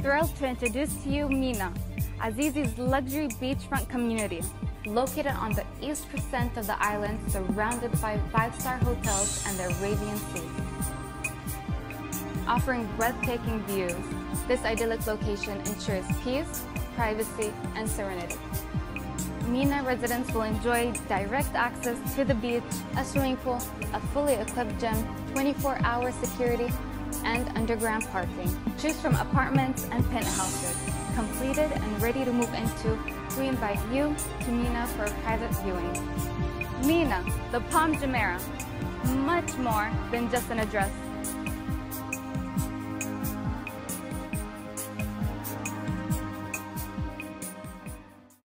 thrilled to introduce to you Mina, Azizi's luxury beachfront community. Located on the east crescent of the island, surrounded by five-star hotels and the Arabian Sea. Offering breathtaking views, this idyllic location ensures peace, privacy, and serenity. Mina residents will enjoy direct access to the beach, a swimming pool, a fully equipped gym, 24-hour security, and underground parking. Choose from apartments and penthouses, completed and ready to move into. We invite you to Mina for a private viewing. Mina, the Palm Jumeirah, much more than just an address.